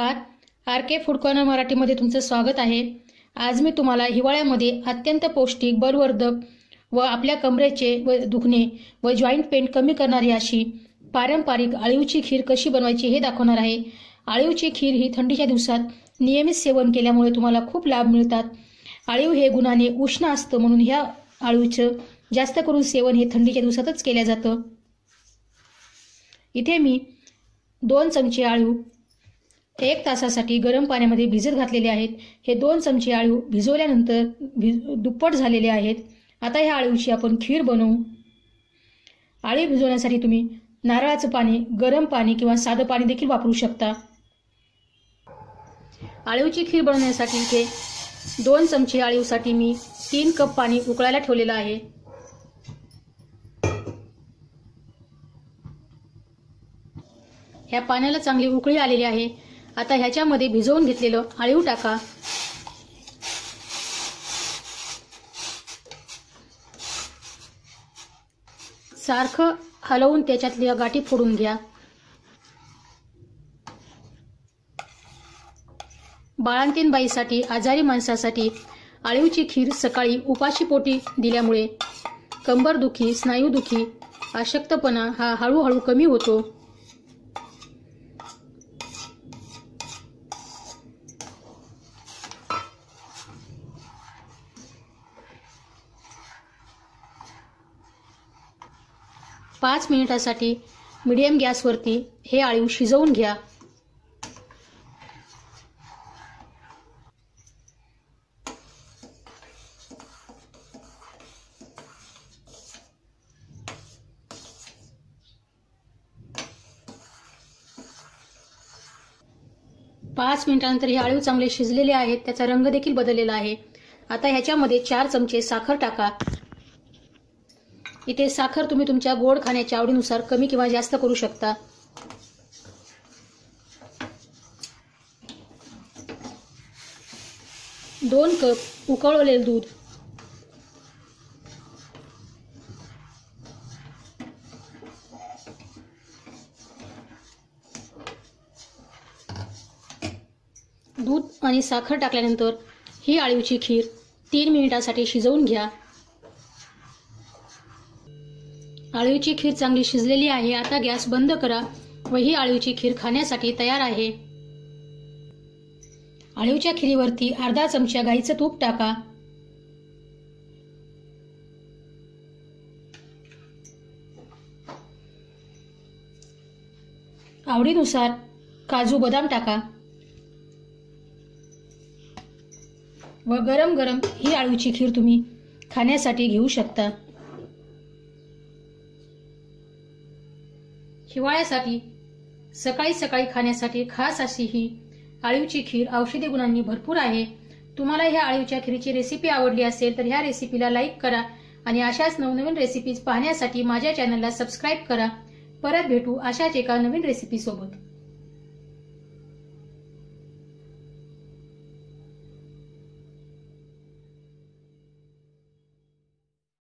नमस्कार. आर के food corner मराठीमध्ये तुमचं स्वागत आहे. आज मी तुम्हाला हिवाळ्यामध्ये अत्यंत पौष्टिक बलवर्धक व आपल्या कमरेचे व दुखणे व जॉईंट पेन कमी करणारी अशी पारंपरिक आळीवची खीर कशी बनवायची हे दाखवणार आहे. आळीवची खीर ही थंडीच्या दिवसात नियमित सेवन केल्यामुळे तुम्हाला खूप लाभ मिळतात. आळीव हे गुणाने उष्ण असतं म्हणून ह्या आळूचं जास्त करून सेवन हे थंडीच्या दिवसातच केलं जातं. इथे मी दोन चमचे आळू एक तासासाठी गरम पाण्यामध्ये भिजत घातलेले आहेत. हे दोन चमचे आळू भिजवल्यानंतर भिज दुप्पट झालेले आहेत. आता ह्या आळूची आपण खीर बनवू. आळी भिजवण्यासाठी तुम्ही नारळाचं पाणी गरम पाणी किंवा साधं पाणी देखील वापरू शकता. आळूची खीर बनवण्यासाठी इथे दोन चमचे आळीवसाठी मी तीन कप पाणी उकळायला ठेवलेलं आहे. ह्या पाण्याला चांगली उकळी आलेली आहे. आता ह्याच्यामध्ये भिजवून घेतलेलं आळीव टाका. सारखं हलवून त्याच्यातल्या गाठी फोडून घ्या. बाळांतीन बाईसाठी आजारी माणसासाठी आळीवची खीर सकाळी उपाशी पोटी दिल्यामुळे कंबरदुखी स्नायूदुखी अशक्तपणा हा हळूहळू कमी होतो. पाच मिनिटासाठी मिडियम गॅसवरती हे आळीव शिजवून घ्या. पाच मिनिटानंतर हे आळीव चांगले शिजलेले आहेत त्याचा रंग देखील बदललेला आहे. आता ह्याच्यामध्ये चार चमचे साखर टाका. इथे साखर तुम्ही तुमच्या गोड खाण्याच्या आवडीनुसार कमी किंवा जास्त करू शकता. दोन कप उकळवलेलं दूध. दूध आणि साखर टाकल्यानंतर ही आळीवची खीर तीन मिनिटासाठी शिजवून घ्या. आळूची खीर चांगली शिजलेली आहे आता गॅस बंद करा व ही आळूची खीर खाण्यासाठी तयार आहे. आळूच्या खिरीवरती अर्धा चमचा गाईचं तूप टाका. आवडीनुसार काजू बदाम टाका. व गरम गरम ही आळूची खीर तुम्ही खाण्यासाठी घेऊ शकता. हिवाळ्यासाठी सकाळी सकाळी खाण्यासाठी खास अशी ही आळीवची खीर औषधी गुणांनी भरपूर आहे. तुम्हाला ह्या आळीवच्या खीरीची रेसिपी आवडली असेल तर ह्या रेसिपीला लाईक करा आणि अशाच नवनवीन रेसिपीज पाहण्यासाठी माझ्या चॅनलला सबस्क्राईब करा. परत भेटू अशाच एका नवीन रेसिपी सोबत.